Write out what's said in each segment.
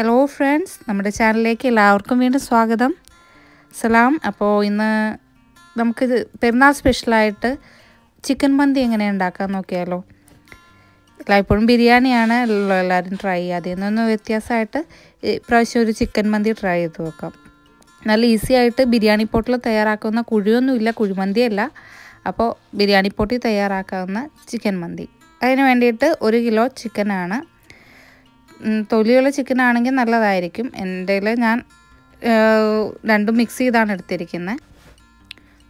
Hello friends നമ്മുടെ ചാനലിലേക്ക് എല്ലാവർക്കും വീണ്ടും സ്വാഗതം. സലാം. അപ്പോൾ ഇന്ന് നമുക്ക് പെരുന്നാൾ സ്പെഷ്യലായിട്ട് ചിക്കൻ മന്തി എങ്ങനെ ഉണ്ടാക്കാൻ നോക്കിയാലോ? എല്ലായ്പ്പോഴും ബിരിയാണിയാണ്. എല്ലാവരും ട്രൈ ചെയ്യുക. അതിൽ നിന്നൊന്ന് വ്യത്യാസമായിട്ട് ഇപ്രാവശ്യം ഒരു ചിക്കൻ മന്തി ട്രൈ ചെയ്ത് നോക്കാം. നല്ല ഈസി ആയിട്ട് ബിരിയാണി പോട്ടിൽ തയ്യാറാക്കുന്ന കുഴിയൊന്നുമില്ല. കുഴിമന്തിയല്ല. അപ്പോൾ ബിരിയാണി പോട്ടി തയ്യാറാക്കാവുന്ന ചിക്കൻ മന്തി. അതിന് വേണ്ടിയിട്ട് ഒരു കിലോ ചിക്കനാണ് തൊലിയുള്ള ചിക്കൻ ആണെങ്കിൽ നല്ലതായിരിക്കും. എന്റെ ഞാൻ രണ്ടും മിക്സ് ചെയ്താണ് എടുത്തിരിക്കുന്നത്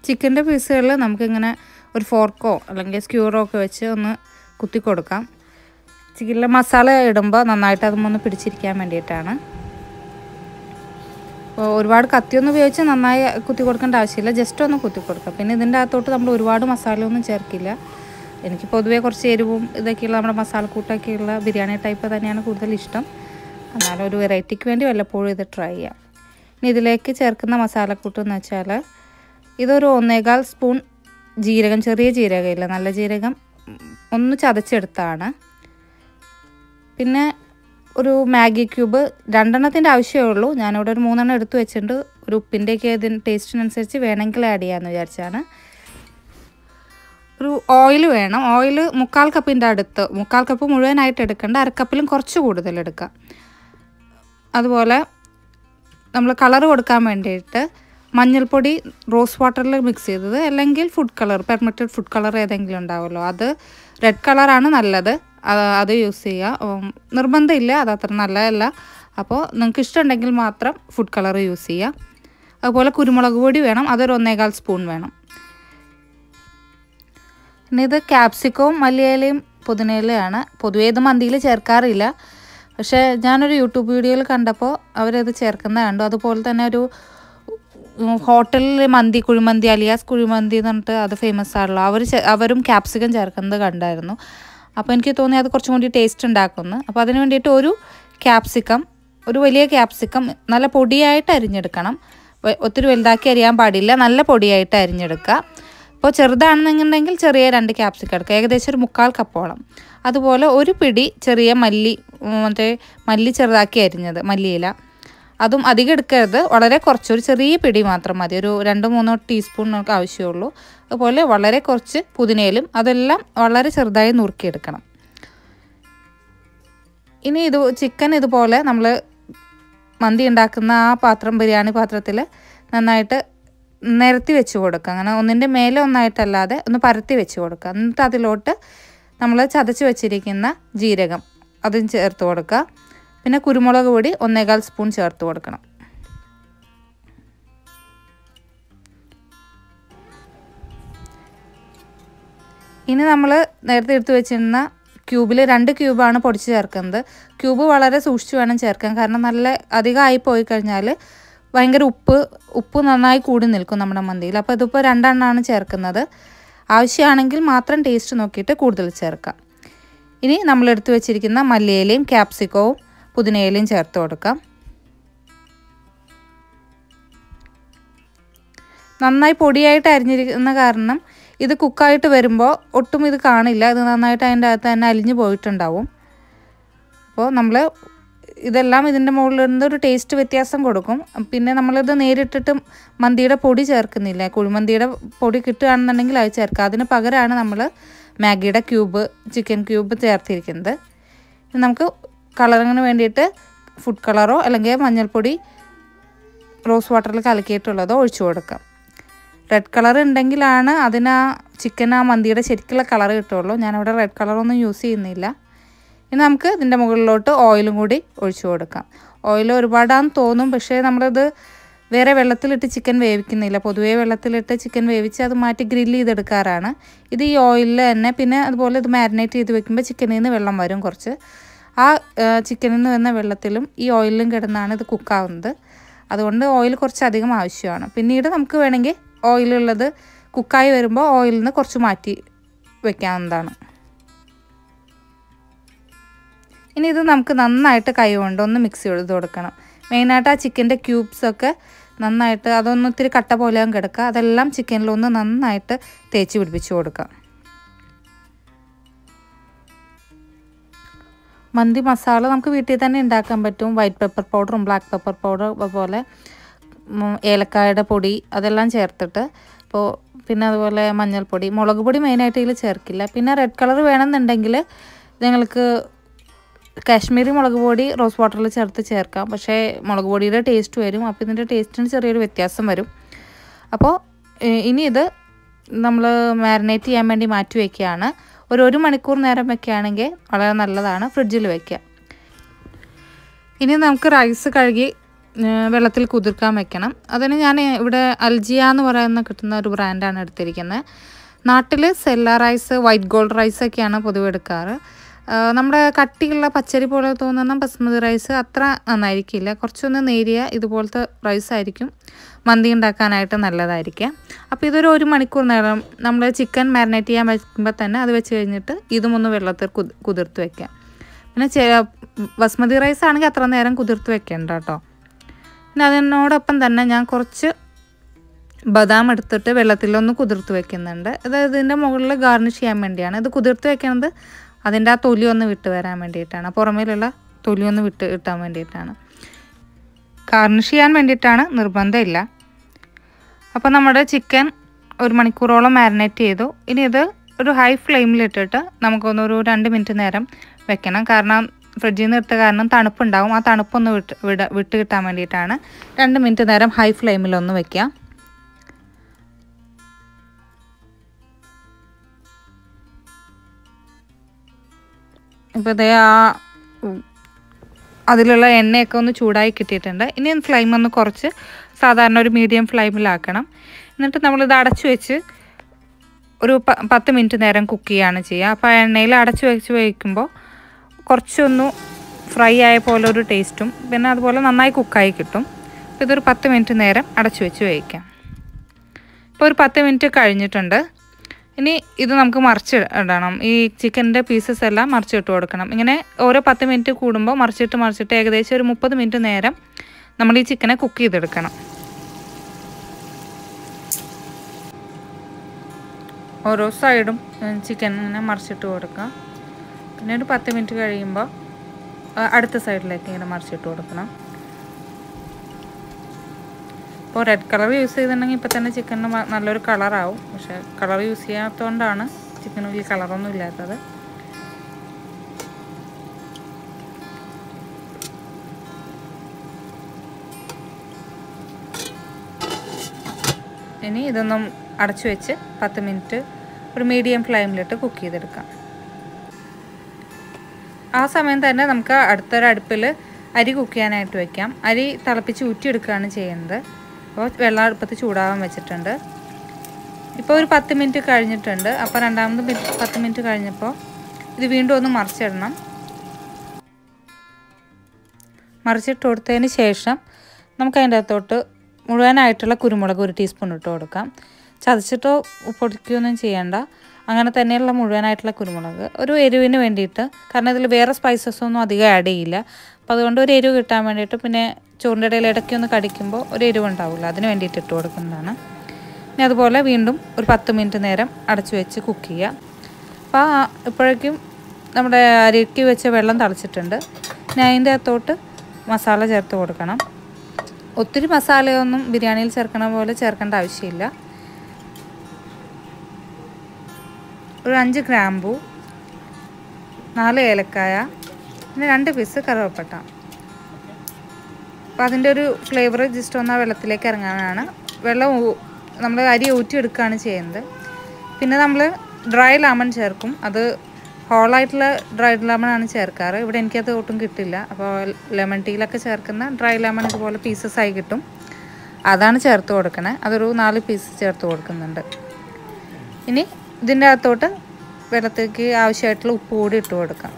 ചിക്കന്റെ പീസുകളിൽ നമുക്കിങ്ങനെ ഒരു ഫോർക്കോ അല്ലെങ്കിൽ സ്ക്യൂറോ ഒക്കെ വെച്ച് ഒന്ന് കുത്തി കൊടുക്കാം. ചിക്കനിലെ മസാല ഇടുമ്പോൾ നന്നായിട്ട് അതൊന്ന് പിടിച്ചിരിക്കാൻ വേണ്ടിയിട്ടാണ്. ഒരുപാട് കത്തിയൊന്നും ഉപയോഗിച്ച് നന്നായി കുത്തി കൊടുക്കേണ്ട ആവശ്യമില്ല. ജസ്റ്റ് ഒന്ന് കുത്തി കൊടുക്കാം. പിന്നെ ഇതിന്റെ അകത്തോട്ട് നമ്മൾ ഒരുപാട് മസാലയൊന്നും ചേർക്കില്ല. എനിക്ക് പൊതുവേ കുറച്ച് എരിവും ഇതൊക്കെയുള്ള നമ്മുടെ മസാലക്കൂട്ടൊക്കെയുള്ള ബിരിയാണി ടൈപ്പ് തന്നെയാണ് കൂടുതൽ ഇഷ്ടം. എന്നാലും ഒരു വെറൈറ്റിക്ക് വേണ്ടി വല്ലപ്പോഴും ഇത് ട്രൈ ചെയ്യാം. ഇനി ഇതിലേക്ക് ചേർക്കുന്ന മസാലക്കൂട്ട് എന്ന് വെച്ചാൽ ഇതൊരു ഒന്നേകാൽ സ്പൂൺ ജീരകം ചെറിയ ജീരകമില്ല നല്ല ജീരകം ഒന്ന് ചതച്ചെടുത്താണ്. പിന്നെ ഒരു മാഗി ക്യൂബ് രണ്ടെണ്ണത്തിന്റെ ആവശ്യമേ ഉള്ളൂ. ഞാനിവിടെ ഒരു മൂന്നെണ്ണം എടുത്തു വെച്ചിട്ടുണ്ട്. ഒരു ഉപ്പിന്റെയൊക്കെ ഇതിന് ടേസ്റ്റിനനുസരിച്ച് വേണമെങ്കിൽ ആഡ് ചെയ്യാമെന്ന് വിചാരിച്ചാണ്. ഒരു ഓയിൽ വേണം. ഓയിൽ മുക്കാൽ കപ്പിന്റെ അടുത്ത്. മുക്കാൽ കപ്പ് മുഴുവനായിട്ട് എടുക്കേണ്ട. അരക്കപ്പിലും കുറച്ച് കൂടുതൽ എടുക്കാം. അതുപോലെ നമ്മൾ കളർ കൊടുക്കാൻ വേണ്ടിയിട്ട് മഞ്ഞൾപ്പൊടി റോസ് വാട്ടറിൽ മിക്സ് ചെയ്തത്. അല്ലെങ്കിൽ food colour permitted food colour ഏതെങ്കിലും ഉണ്ടാവുമല്ലോ. അത് റെഡ് കളറാണ് നല്ലത്. അത് യൂസ് ചെയ്യുക. നിർബന്ധമില്ല. അത് അത്ര നല്ലതല്ല. അപ്പോൾ നിങ്ങൾക്ക് ഇഷ്ടമുണ്ടെങ്കിൽ മാത്രം ഫുഡ് കളർ യൂസ് ചെയ്യുക. അതുപോലെ കുരുമുളക് പൊടി വേണം. അതൊരു ഒന്നേകാൽ സ്പൂൺ വേണം. പിന്നെ ഇത് ക്യാപ്സിക്കവും മല്ലിയിലയും പുതിനയിലയാണ്. പൊതുവേ ഇത് മന്തിയിൽ ചേർക്കാറില്ല. പക്ഷേ ഞാനൊരു യൂട്യൂബ് വീഡിയോയിൽ കണ്ടപ്പോൾ അവരത് ചേർക്കുന്നത് കണ്ടു. അതുപോലെ തന്നെ ഒരു ഹോട്ടലിൽ മന്തി കുഴിമന്തി അലിയാസ് കുഴിമന്തി എന്ന് പറഞ്ഞിട്ട് അത് ഫേമസ് ആണല്ലോ. അവർ അവരും ക്യാപ്സിക്കം ചേർക്കുന്നത് കണ്ടായിരുന്നു. അപ്പോൾ എനിക്ക് തോന്നി അത് കുറച്ചും കൂടി ടേസ്റ്റ് ഉണ്ടാക്കുമെന്ന്. അപ്പോൾ അതിന് വേണ്ടിയിട്ട് ഒരു ക്യാപ്സിക്കം ഒരു വലിയ ക്യാപ്സിക്കം നല്ല പൊടിയായിട്ട് അരിഞ്ഞെടുക്കണം. ഒത്തിരി വലുതാക്കി അരിയാൻ പാടില്ല. നല്ല പൊടിയായിട്ട് അരിഞ്ഞെടുക്കുക. ഇപ്പോൾ ചെറുതാണെന്നുണ്ടെങ്കിൽ ചെറിയ രണ്ട് ക്യാപ്സിക്കം എടുക്കുക. ഏകദേശം ഒരു മുക്കാൽ കപ്പോളം. അതുപോലെ ഒരു പിടി ചെറിയ മല്ലി മറ്റേ മല്ലി ചെറുതാക്കി അരിഞ്ഞത് മല്ലിയില. അതും അധികം എടുക്കരുത്. വളരെ കുറച്ച് ഒരു ചെറിയ പിടി മാത്രം മതി. ഒരു രണ്ട് മൂന്നോ ടീസ്പൂൺ നമുക്ക് ആവശ്യമുള്ളൂ. അതുപോലെ വളരെ കുറച്ച് പുതിനയിലും അതെല്ലാം വളരെ ചെറുതായി നുറുക്കിയെടുക്കണം. ഇനി ഇത് ചിക്കൻ ഇതുപോലെ നമ്മൾ മന്തി ഉണ്ടാക്കുന്ന ആ പാത്രം ബിരിയാണി പാത്രത്തിൽ നന്നായിട്ട് നിരത്തി വെച്ച് കൊടുക്കുക. അങ്ങനെ ഒന്നിന്റെ മേലെ ഒന്നായിട്ടല്ലാതെ ഒന്ന് പരത്തി വെച്ച് കൊടുക്കുക. എന്നിട്ട് അതിലോട്ട് നമ്മൾ ചതച്ച് വെച്ചിരിക്കുന്ന ജീരകം അതും ചേർത്ത് കൊടുക്കുക. പിന്നെ കുരുമുളക് പൊടി ഒന്നേകാൽ സ്പൂൺ ചേർത്ത് കൊടുക്കണം. ഇനി നമ്മൾ നേരത്തെ എടുത്ത് വെച്ചിരുന്ന ക്യൂബിൽ രണ്ട് ക്യൂബാണ് പൊടിച്ച് ചേർക്കുന്നത്. ക്യൂബ് വളരെ സൂക്ഷിച്ച് വേണം ചേർക്കാൻ. കാരണം നല്ല അധികമായി പോയി കഴിഞ്ഞാൽ ഭയങ്കര ഉപ്പ് ഉപ്പ് നന്നായി കൂടി നിൽക്കും നമ്മുടെ മന്തിയിൽ. അപ്പോൾ ഇതിപ്പോൾ രണ്ടെണ്ണമാണ് ചേർക്കുന്നത്. ആവശ്യമാണെങ്കിൽ മാത്രം ടേസ്റ്റ് നോക്കിയിട്ട് കൂടുതൽ ചേർക്കാം. ഇനി നമ്മൾ എടുത്തു വെച്ചിരിക്കുന്ന മല്ലിയിലയും ക്യാപ്സിക്കവും പുതിനയിലയും ചേർത്ത് കൊടുക്കാം. നന്നായി പൊടിയായിട്ട് അരിഞ്ഞിരിക്കുന്ന കാരണം ഇത് കുക്കായിട്ട് വരുമ്പോൾ ഒട്ടും ഇത് കാണില്ല. ഇത് നന്നായിട്ട് അതിന്റെ അകത്ത് തന്നെ അലിഞ്ഞു പോയിട്ടുണ്ടാവും. അപ്പോൾ നമ്മൾ ഇതെല്ലാം ഇതിന്റെ മുകളിൽ നിന്ന് ഒരു ടേസ്റ്റ് വ്യത്യാസം കൊടുക്കും. പിന്നെ നമ്മളിത് നേരിട്ടിട്ട് മന്തിയുടെ പൊടി ചേർക്കുന്നില്ല? കുഴിമന്തിയുടെ പൊടി കിട്ടുകയാണെന്നുണ്ടെങ്കിൽ അത് ചേർക്കുക. അതിന് പകരമാണ് നമ്മൾ മാഗിയുടെ ക്യൂബ് ചിക്കൻ ക്യൂബ് ചേർത്തിരിക്കുന്നത്. നമുക്ക് കളറിങ്ങിന് വേണ്ടിയിട്ട് ഫുഡ് കളറോ അല്ലെങ്കിൽ മഞ്ഞൾപ്പൊടി റോസ് വാട്ടറിൽ കലക്കിയിട്ടുള്ളതോ ഒഴിച്ചു കൊടുക്കാം. റെഡ് കളർ ഉണ്ടെങ്കിലാണ് അതിന് ചിക്കൻ ആ മന്തിയുടെ ശരിക്കുള്ള കളർ കിട്ടുള്ളൂ ഞാനിവിടെ റെഡ് കളറൊന്നും യൂസ് ചെയ്യുന്നില്ല. ഇനി നമുക്ക് ഇതിന്റെ മുകളിലോട്ട് ഓയിലും കൂടി ഒഴിച്ചു കൊടുക്കാം. ഓയിൽ ഒരുപാടാന്ന് തോന്നും പക്ഷേ നമ്മളത് വേറെ വെള്ളത്തിലിട്ട് ചിക്കൻ വേവിക്കുന്നില്ല. പൊതുവേ വെള്ളത്തിലിട്ട് ചിക്കൻ വേവിച്ച് അത് മാറ്റി ഗ്രില്ല് ചെയ്തെടുക്കാറാണ്. ഇത് ഈ ഓയിലിൽ തന്നെ പിന്നെ അതുപോലെ ഇത് മാരിനേറ്റ് ചെയ്ത് വെക്കുമ്പോൾ ചിക്കനിൽ നിന്ന് വെള്ളം വരും കുറച്ച്. ആ ചിക്കനിൽ നിന്ന് വന്ന വെള്ളത്തിലും ഈ ഓയിലിലും കിടന്നാണ് ഇത് കുക്കാവുന്നത് അതുകൊണ്ട് ഓയിൽ കുറച്ചധികം ആവശ്യമാണ്. പിന്നീട് നമുക്ക് വേണമെങ്കിൽ ഓയിലുള്ളത് കുക്കായി വരുമ്പോൾ ഓയിലിൽ നിന്ന് കുറച്ച് മാറ്റി വെക്കാവുന്നതാണ്. ഇനി ഇത് നമുക്ക് നന്നായിട്ട് കൈ കൊണ്ട് ഒന്ന് മിക്സ് ചെയ്ത് കൊടുക്കണം. മെയിനായിട്ട് ആ ചിക്കന്റെ ക്യൂബ്സൊക്കെ നന്നായിട്ട് അതൊന്ന് ഇത്തിരി കട്ട പോലെ കിടക്കുക. അതെല്ലാം ചിക്കനിലൊന്ന് നന്നായിട്ട് തേച്ച് പിടിപ്പിച്ച് കൊടുക്കാം മന്തി മസാല നമുക്ക് വീട്ടിൽ തന്നെ ഉണ്ടാക്കാൻ പറ്റും. വൈറ്റ് പെപ്പർ പൗഡറും ബ്ലാക്ക് പെപ്പർ പൗഡറും അതുപോലെ ഏലക്കായുടെ പൊടി അതെല്ലാം ചേർത്തിട്ട് ഇപ്പോൾ പിന്നെ അതുപോലെ മഞ്ഞൾപ്പൊടി മുളക് പൊടി മെയിനായിട്ട് ഇതിൽ ചേർക്കില്ല. പിന്നെ റെഡ് കളർ വേണമെന്നുണ്ടെങ്കിൽ നിങ്ങൾക്ക് കാശ്മീരി മുളക് പൊടി റോസ് വാട്ടറിൽ ചേർത്ത് ചേർക്കാം. പക്ഷേ മുളക് പൊടിയുടെ ടേസ്റ്റ് വരും. അപ്പോൾ ഇതിന്റെ ടേസ്റ്റിന് ചെറിയൊരു വ്യത്യാസം വരും. അപ്പോൾ ഇനി ഇത് നമ്മൾ മാരിനേറ്റ് ചെയ്യാൻ വേണ്ടി മാറ്റി വയ്ക്കുകയാണ് ഒരു ഒരു മണിക്കൂർ നേരം വെക്കുകയാണെങ്കിൽ വളരെ നല്ലതാണ് ഫ്രിഡ്ജിൽ വയ്ക്കുക ഇനി നമുക്ക് റൈസ് കഴുകി വെള്ളത്തിൽ കുതിർക്കാൻ വെക്കണം. അതിന് ഞാൻ ഇവിടെ അൽജിയ എന്ന് പറയുന്ന കിട്ടുന്ന ഒരു ബ്രാൻഡാണ് എടുത്തിരിക്കുന്നത്. നാട്ടിൽ sella rice white gold rice ഒക്കെയാണ് പൊതുവെ എടുക്കാറ്. നമ്മുടെ കട്ടിയുള്ള പച്ചരി പോലെ തോന്നുന്ന ബസ്മതി റൈസ് അത്ര നന്നായിരിക്കില്ല. കുറച്ചൊന്ന് നേരിയ ഇതുപോലത്തെ റൈസ് ആയിരിക്കും. മന്തി ഉണ്ടാക്കാനായിട്ട് നല്ലതായിരിക്കാം. അപ്പോൾ ഇതൊരു ഒരു മണിക്കൂർ നേരം നമ്മൾ ചിക്കൻ മാരിനേറ്റ് ചെയ്യാൻ വയ്ക്കുമ്പോൾ തന്നെ അത് വെച്ച് കഴിഞ്ഞിട്ട് ഇതും ഒന്ന് വെള്ളത്തിൽ കുതി കുതിർത്ത് വെക്കാം. പിന്നെ ബസ്മതി റൈസ് ആണെങ്കിൽ അത്ര നേരം കുതിർത്ത് വെക്കേണ്ട കേട്ടോ പിന്നെ അതിനോടൊപ്പം തന്നെ ഞാൻ കുറച്ച് ബദാം എടുത്തിട്ട് വെള്ളത്തിലൊന്ന് കുതിർത്ത് വെക്കുന്നുണ്ട്. അതായത് ഇതിന്റെ മുകളിൽ ഗാർണിഷ് ചെയ്യാൻ വേണ്ടിയാണ്. ഇത് കുതിർത്ത് വെക്കുന്നത് അതിന്റെ ആ തൊലി ഒന്ന് വിട്ട് വരാൻ വേണ്ടിയിട്ടാണ്. പുറമേലുള്ള തൊലി ഒന്ന് വിട്ട് കിട്ടാൻ വേണ്ടിയിട്ടാണ്. ഗാർണിഷ് ചെയ്യാൻ വേണ്ടിയിട്ടാണ് നിർബന്ധമില്ല. അപ്പോൾ നമ്മുടെ ചിക്കൻ ഒരു മണിക്കൂറോളം മാരിനേറ്റ് ചെയ്തു. ഇനി ഇത് ഒരു ഹൈ ഫ്ലെയിമിലിട്ടിട്ട് നമുക്കൊന്നൊരു രണ്ട് മിനിറ്റ് നേരം വെക്കണം. കാരണം ഫ്രിഡ്ജിൽ നിന്ന് ഇട്ട കാരണം തണുപ്പുണ്ടാവും. ആ തണുപ്പൊന്ന് വിട്ട് വിട വിട്ട് കിട്ടാൻ വേണ്ടിയിട്ടാണ്. രണ്ട് മിനിറ്റ് നേരം ഹൈ ഫ്ലെയിമിലൊന്ന് വെക്കുക. ഇപ്പോൾ ഇതേ ആ അതിലുള്ള എണ്ണയൊക്കെ ഒന്ന് ചൂടായി കിട്ടിയിട്ടുണ്ട്. ഇനി ഫ്ലെയിം ഒന്ന് കുറച്ച് സാധാരണ ഒരു മീഡിയം ഫ്ലെയിമിലാക്കണം എന്നിട്ട് നമ്മളിത് അടച്ചു വെച്ച് ഒരു പത്ത് മിനിറ്റ് നേരം കുക്ക് ചെയ്യുകയാണ് ചെയ്യുക. അപ്പോൾ എണ്ണയിൽ അടച്ചു വെച്ച് വയ്ക്കുമ്പോൾ കുറച്ചൊന്ന് ഫ്രൈ ആയ പോലെ ഒരു ടേസ്റ്റും പിന്നെ അതുപോലെ നന്നായി കുക്കായി കിട്ടും. അപ്പോൾ ഇതൊരു പത്ത് മിനിറ്റ് നേരം അടച്ചു വെച്ച് വേവിക്കാം. ഇപ്പോൾ ഒരു പത്ത് മിനിറ്റ് കഴിഞ്ഞിട്ടുണ്ട്. ഇനി ഇത് നമുക്ക് മറിച്ച് ഇടണം. ഈ ചിക്കന്റെ പീസസ് എല്ലാം മറിച്ചിട്ട് കൊടുക്കണം. ഇങ്ങനെ ഓരോ പത്ത് മിനിറ്റ് കൂടുമ്പോൾ മറിച്ചിട്ട് മറിച്ചിട്ട് ഏകദേശം ഒരു മുപ്പത് മിനിറ്റ് നേരം നമ്മൾ ഈ ചിക്കനെ കുക്ക് ചെയ്തെടുക്കണം. ഓരോ സൈഡും ചിക്കൻ ഇങ്ങനെ മറിച്ചിട്ട് കൊടുക്കാം പിന്നെ ഒരു പത്ത് മിനിറ്റ് കഴിയുമ്പോൾ അടുത്ത സൈഡിലേക്ക് ഇങ്ങനെ മറിച്ചിട്ട് കൊടുക്കണം. ഇപ്പോൾ റെഡ് കളർ യൂസ് ചെയ്തിട്ടുണ്ടെങ്കിൽ ഇപ്പോൾ തന്നെ ചിക്കന് നല്ലൊരു കളറാവും പക്ഷെ കളർ യൂസ് ചെയ്യാത്തതുകൊണ്ടാണ് ചിക്കന് വലിയ കളറൊന്നും ഇല്ലാത്തത്. ഇനി ഇതൊന്നും അടച്ചു വെച്ച് പത്ത് മിനിറ്റ് ഒരു മീഡിയം ഫ്ലെയിമിലിട്ട് കുക്ക് ചെയ്തെടുക്കാം. ആ സമയം തന്നെ നമുക്ക് അടുത്തൊരു അടുപ്പിൽ അരി കുക്ക് ചെയ്യാനായിട്ട് വയ്ക്കാം അരി തിളപ്പിച്ച് ഊറ്റിയെടുക്കുകയാണ് ചെയ്യുന്നത്. അപ്പോൾ വെള്ളം അടുപ്പത്ത് ചൂടാവാൻ വെച്ചിട്ടുണ്ട്. ഇപ്പോൾ ഒരു പത്ത് മിനിറ്റ് കഴിഞ്ഞിട്ടുണ്ട്. അപ്പോൾ രണ്ടാമത് പത്ത് മിനിറ്റ് കഴിഞ്ഞപ്പോൾ ഇത് വീണ്ടും ഒന്ന് മറിച്ചിടണം. മറിച്ചിട്ട് കൊടുത്തതിന് ശേഷം നമുക്ക് അതിന്റെ അകത്തോട്ട് മുഴുവനായിട്ടുള്ള കുരുമുളക് ഒരു ടീസ്പൂൺ ഇട്ട് കൊടുക്കാം. ചതച്ചിട്ടോ പൊടിക്കുകയൊന്നും ചെയ്യേണ്ട. അങ്ങനെ തന്നെയുള്ള മുഴുവനായിട്ടുള്ള കുരുമുളക്. ഒരു എരിവിന് വേണ്ടിയിട്ട് കാരണം ഇതിൽ വേറെ സ്പൈസസ് ഒന്നും അധികം ആഡ് ചെയ്യില്ല. അപ്പോൾ അതുകൊണ്ട് ഒരു എരിവ് കിട്ടാൻ വേണ്ടിയിട്ട് പിന്നെ ചോറിന്റെ ഇടയിൽ ഇടയ്ക്ക് ഒന്ന് കടിക്കുമ്പോൾ ഒരു എരിവുണ്ടാവില്ല അതിന് വേണ്ടിയിട്ട് ഇട്ട് കൊടുക്കുന്നതാണ്. ഇനി അതുപോലെ വീണ്ടും ഒരു പത്ത് മിനിറ്റ് നേരം അടച്ചു വെച്ച് കുക്ക് ചെയ്യുക. അപ്പോൾ ഇപ്പോഴേക്കും നമ്മുടെ അരിക്ക് വെച്ച വെള്ളം തളിച്ചിട്ടുണ്ട്. ഇനി അതിന്റെ അകത്തോട്ട് മസാല ചേർത്ത് കൊടുക്കണം. ഒത്തിരി മസാലയൊന്നും ബിരിയാണിയിൽ ചേർക്കണ പോലെ ചേർക്കേണ്ട ആവശ്യമില്ല. ഒരു അഞ്ച് ഗ്രാമ്പൂ നാല് ഏലക്കായ പിന്നെ രണ്ട് പീസ് കറുവപ്പട്ട അപ്പോൾ അതിന്റെ ഒരു ഫ്ലേവർ ജസ്റ്റ് ഒന്ന് ആ വെള്ളത്തിലേക്ക് ഇറങ്ങാനാണ്. വെള്ളം നമ്മൾ അരി ഊറ്റിയെടുക്കുകയാണ് ചെയ്യുന്നത്. പിന്നെ നമ്മൾ ഡ്രൈ ലെമൺ ചേർക്കും. അത് ഹോളായിട്ടുള്ള ഡ്രൈ ലെമൺ ആണ് ചേർക്കാറ്. ഇവിടെ എനിക്കത് ഒട്ടും കിട്ടില്ല. അപ്പോൾ ലെമൺ ടീയിലൊക്കെ ചേർക്കുന്ന ഡ്രൈ ലെമൺ ഇതുപോലെ പീസസ് ആയി കിട്ടും. അതാണ് ചേർത്ത് കൊടുക്കണേ. അതൊരു നാല് പീസ് ചേർത്ത് കൊടുക്കുന്നുണ്ട്. ഇനി ഇതിന്റെ അകത്തോട്ട് വെള്ളത്തേക്ക് ആവശ്യമായിട്ടുള്ള ഉപ്പ് കൂടി ഇട്ട് കൊടുക്കാം.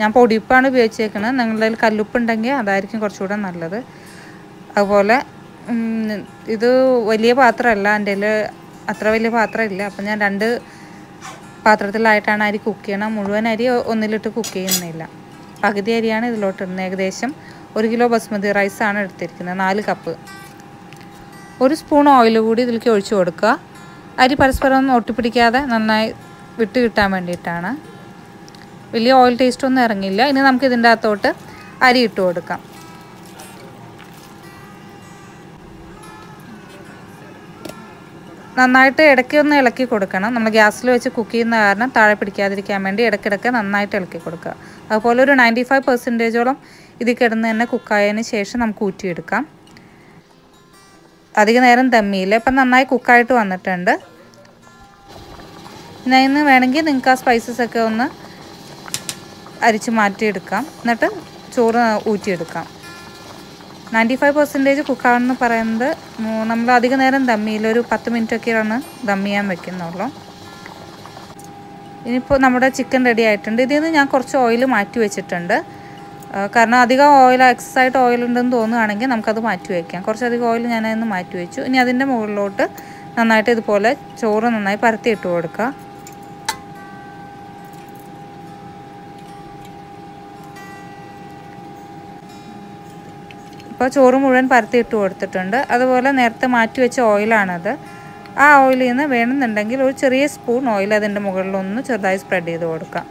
ഞാൻ പൊടിയുപ്പാണ് ഉപയോഗിച്ചേക്കുന്നത് നിങ്ങളുടെ കയ്യിൽ കല്ലുപ്പുണ്ടെങ്കിൽ അതായിരിക്കും കുറച്ചുകൂടെ നല്ലത്. അതുപോലെ ഇത് വലിയ പാത്രമല്ല. എന്റെ അത്ര വലിയ പാത്രമില്ല. അപ്പം ഞാൻ രണ്ട് പാത്രത്തിലായിട്ടാണ് അരി കുക്ക് ചെയ്യണം മുഴുവൻ അരി ഒന്നിലിട്ട് കുക്ക് ചെയ്യുന്നില്ല. പകുതി അരിയാണ് ഇതിലോട്ട് ഇടുന്നത് ഏകദേശം ഒരു കിലോ ബസ്മതി റൈസാണ് എടുത്തിരിക്കുന്നത്. നാല് കപ്പ്. ഒരു സ്പൂൺ ഓയിൽ കൂടി ഇതിലേക്ക് ഒഴിച്ചു കൊടുക്കുക. അരി പരസ്പരം ഒട്ടിപ്പിടിക്കാതെ നന്നായി വിട്ട് കിട്ടാൻ വേണ്ടിയിട്ടാണ്. വലിയ ഓയിൽ ടേസ്റ്റ് ഒന്നും ഇറങ്ങില്ല ഇനി നമുക്ക് ഇതിന്റെ അകത്തോട്ട് അരി ഇട്ട് കൊടുക്കാം. നന്നായിട്ട് ഇടയ്ക്ക് ഒന്ന് ഇളക്കി കൊടുക്കണം. നമ്മൾ ഗ്യാസിൽ വെച്ച് കുക്ക് ചെയ്യുന്ന കാരണം താഴെ പിടിക്കാതിരിക്കാൻ വേണ്ടി ഇടയ്ക്കിടയ്ക്ക് നന്നായിട്ട് ഇളക്കി കൊടുക്കുക. അതുപോലെ ഒരു നയന്റി ഫൈവ് പെർസെന്റേജോളം ഇത് കിടന്ന് തന്നെ കുക്കായതിന് ശേഷം നമുക്ക് ഊറ്റിയെടുക്കാം. അധിക നേരം ദമ്മിയില്ല. ഇപ്പം നന്നായി കുക്കായിട്ട് വന്നിട്ടുണ്ട്. അതിന് വേണമെങ്കിൽ നിങ്ങൾക്ക് ആ സ്പൈസസ് ഒക്കെ ഒന്ന് അരിച്ച് മാറ്റിയെടുക്കാം. എന്നിട്ട് ചോറ് ഊറ്റിയെടുക്കാം. നയന്റി ഫൈവ് പെർസെന്റേജ് കുക്കാണെന്ന് പറയുന്നത് നമ്മൾ അധിക നേരം ദമ്മിയിൽ ഒരു പത്ത് മിനിറ്റൊക്കെയാണ് ദം ചെയ്യാൻ വെക്കുന്നുള്ളൂ. ഇനിയിപ്പോൾ നമ്മുടെ ചിക്കൻ റെഡി ആയിട്ടുണ്ട്. ഇതിൽ നിന്ന് ഞാൻ കുറച്ച് ഓയിൽ മാറ്റി വെച്ചിട്ടുണ്ട്. കാരണം അധികം ഓയിൽ എക്സസ് ആയിട്ട് ഓയിൽ ഉണ്ടെന്ന് തോന്നുകയാണെങ്കിൽ നമുക്കത് മാറ്റി വയ്ക്കാം കുറച്ചധികം ഓയിൽ ഞാനതിന്ന് മാറ്റി വെച്ചു. ഇനി അതിന്റെ മുകളിലോട്ട് നന്നായിട്ട് ഇതുപോലെ ചോറ് നന്നായി പരത്തി ഇട്ട് കൊടുക്കുക ഇപ്പോൾ ചോറ് മുഴുവൻ പരത്തി ഇട്ട് കൊടുത്തിട്ടുണ്ട്. അതുപോലെ നേരത്തെ മാറ്റി വെച്ച ഓയിലാണത് ആ ഓയിലിൽ നിന്ന് വേണമെന്നുണ്ടെങ്കിൽ ഒരു ചെറിയ സ്പൂൺ ഓയിൽ അതിന്റെ മുകളിലൊന്ന് ചെറുതായി സ്പ്രെഡ് ചെയ്ത് കൊടുക്കാം.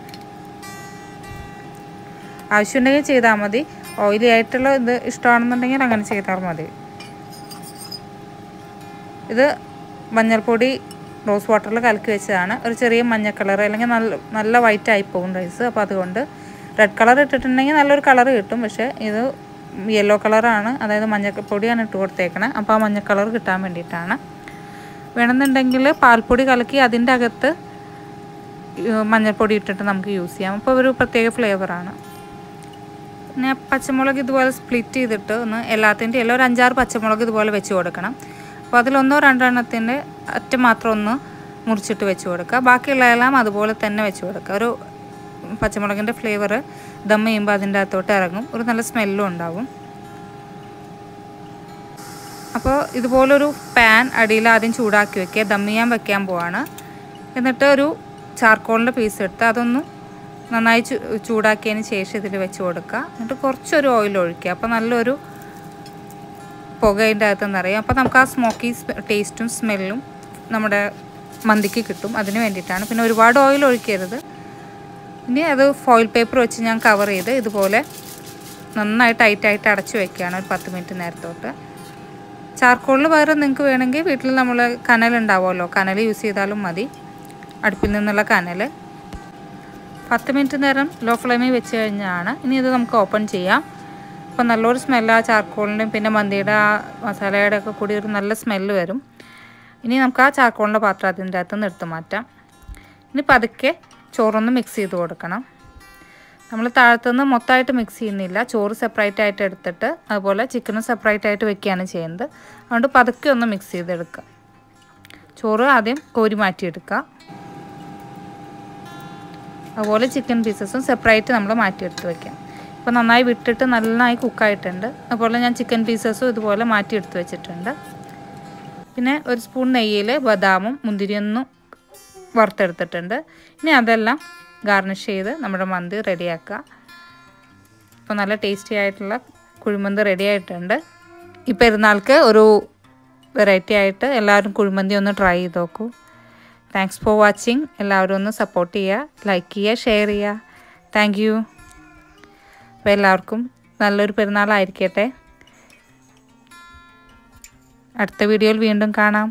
ആവശ്യമുണ്ടെങ്കിൽ ചെയ്താൽ മതി. ഓയിലി ആയിട്ടുള്ള ഇത് ഇഷ്ടമാണെന്നുണ്ടെങ്കിൽ അങ്ങനെ ചെയ്താൽ മതി. ഇത് മഞ്ഞൾപ്പൊടി റോസ് വാട്ടറിൽ കലക്കി വെച്ചതാണ്. ഒരു ചെറിയ മഞ്ഞ കളർ അല്ലെങ്കിൽ നല്ല നല്ല വൈറ്റ് ആയി പോകും റൈസ് അപ്പോൾ അതുകൊണ്ട് റെഡ് കളർ ഇട്ടിട്ടുണ്ടെങ്കിൽ നല്ലൊരു കളർ കിട്ടും. പക്ഷേ ഇത് യെല്ലോ കളറാണ് അതായത് മഞ്ഞപ്പൊടിയാണ് ഇട്ട് കൊടുത്തേക്കണേ. അപ്പോൾ ആ മഞ്ഞ കളർ കിട്ടാൻ വേണ്ടിയിട്ടാണ്. വേണമെന്നുണ്ടെങ്കിൽ പാൽപ്പൊടി കലക്കി അതിന്റെ അകത്ത് മഞ്ഞൾപ്പൊടി ഇട്ടിട്ട് നമുക്ക് യൂസ് ചെയ്യാം. അപ്പോൾ ഒരു പ്രത്യേക ഫ്ലേവറാണ് പിന്നെ പച്ചമുളക് ഇതുപോലെ സ്പ്ലിറ്റ് ചെയ്തിട്ട് ഒന്ന് എല്ലാത്തിന്റെ എല്ലാം ഒരു അഞ്ചാറ് പച്ചമുളക് ഇതുപോലെ വെച്ച് കൊടുക്കണം. അപ്പോൾ അതിലൊന്നോ രണ്ടെണ്ണത്തിന്റെ അറ്റം മാത്രം ഒന്ന് മുറിച്ചിട്ട് വെച്ച് കൊടുക്കുക. ബാക്കിയുള്ള എല്ലാം അതുപോലെ തന്നെ വെച്ച് കൊടുക്കുക. ഒരു പച്ചമുളകിന്റെ ഫ്ലേവർ ദം ചെയ്യുമ്പോൾ അതിന്റെ അകത്തോട്ട് ഇറങ്ങും. ഒരു നല്ല സ്മെല്ലും ഉണ്ടാവും. അപ്പോൾ ഇതുപോലൊരു പാൻ അടിയിൽ ആദ്യം ചൂടാക്കി വെക്കുക. ദം ചെയ്യാൻ വെക്കാൻ പോവാണ്. എന്നിട്ട് ഒരു ചാർക്കോളിന്റെ പീസ് എടുത്ത് അതൊന്ന് നന്നായി ചൂടാക്കിയതിന് ശേഷം ഇതിൽ വെച്ച് കൊടുക്കുക. എന്നിട്ട് കുറച്ചൊരു ഓയിൽ ഒഴിക്കുക. അപ്പോൾ നല്ലൊരു പുക അതിന്റെ അകത്ത് നിറയും. അപ്പോൾ നമുക്ക് ആ സ്മോക്കി ടേസ്റ്റും സ്മെല്ലും നമ്മുടെ മന്തിക്ക് കിട്ടും. അതിന് വേണ്ടിയിട്ടാണ്. പിന്നെ ഒരുപാട് ഓയിൽ ഒഴിക്കരുത്. ഇനി അത് ഫോയിൽ പേപ്പർ വെച്ച് ഞാൻ കവർ ചെയ്ത് ഇതുപോലെ നന്നായി ടൈറ്റായിട്ട് അടച്ചു വെക്കുകയാണ് ഒരു പത്ത് മിനിറ്റ് നേരത്തോട്ട്. ചാർക്കോളിന് പകരം നിങ്ങൾക്ക് വേണമെങ്കിൽ വീട്ടിൽ നമ്മൾ കനൽ കനലുണ്ടാവുമല്ലോ കനൽ യൂസ് ചെയ്താലും മതി. അടുപ്പിൽ നിന്നുള്ള കനൽ. പത്ത് മിനിറ്റ് നേരം ലോ ഫ്ലെയിമിൽ വെച്ച് കഴിഞ്ഞാണ്. ഇനി ഇത് നമുക്ക് ഓപ്പൺ ചെയ്യാം. അപ്പോൾ നല്ലൊരു സ്മെല്ല് ആ ചാർക്കോളിന്റെയും പിന്നെ മന്തിയുടെ ആ മസാലയുടെ ഒക്കെ കൂടി ഒരു നല്ല സ്മെല്ല് വരും. ഇനി നമുക്ക് ആ ചാർക്കോളിന്റെ പാത്രം അതിന്റെ അകത്ത് നിന്ന് എടുത്ത് മാറ്റാം. ഇനി പതുക്കെ ചോറൊന്ന് മിക്സ് ചെയ്ത് കൊടുക്കണം. നമ്മൾ താഴത്തുനിന്ന് മൊത്തമായിട്ട് മിക്സ് ചെയ്യുന്നില്ല. ചോറ് സെപ്പറേറ്റ് ആയിട്ട് എടുത്തിട്ട് അതുപോലെ ചിക്കനും സെപ്പറേറ്റ് ആയിട്ട് വെക്കുകയാണ് ചെയ്യുന്നത്. അതുകൊണ്ട് പതുക്കെ ഒന്ന് മിക്സ് ചെയ്തെടുക്കുക. ചോറ് ആദ്യം കോരി മാറ്റിയെടുക്കുക. അതുപോലെ ചിക്കൻ പീസസും സെപ്പറേറ്റ് നമ്മൾ മാറ്റിയെടുത്ത് വെക്കാം ഇപ്പോൾ നന്നായി വിട്ടിട്ട് നന്നായി കുക്കായിട്ടുണ്ട് അതുപോലെ ഞാൻ ചിക്കൻ പീസസും ഇതുപോലെ മാറ്റിയെടുത്ത് വെച്ചിട്ടുണ്ട്. പിന്നെ ഒരു സ്പൂൺ നെയ്യിൽ ബദാമും മുന്തിരിയൊന്നും വറുത്തെടുത്തിട്ടുണ്ട്. ഇനി അതെല്ലാം ഗാർണിഷ് ചെയ്ത് നമ്മുടെ മന്തി റെഡിയാക്കുക. അപ്പോൾ നല്ല ടേസ്റ്റി ആയിട്ടുള്ള കുഴിമന്തി റെഡി ആയിട്ടുണ്ട്. ഈ പെരുന്നാൾക്ക് ഒരു വെറൈറ്റി ആയിട്ട് എല്ലാവരും കുഴിമന്തി ഒന്ന് ട്രൈ ചെയ്ത് നോക്കൂ. താങ്ക്സ് ഫോർ വാച്ചിങ് എല്ലാവരും ഒന്ന് സപ്പോർട്ട് ചെയ്യുക ലൈക്ക് ചെയ്യുക ഷെയർ ചെയ്യുക. താങ്ക് യു അപ്പോൾ എല്ലാവർക്കും നല്ലൊരു പെരുന്നാളായിരിക്കട്ടെ. അടുത്ത വീഡിയോയിൽ വീണ്ടും കാണാം.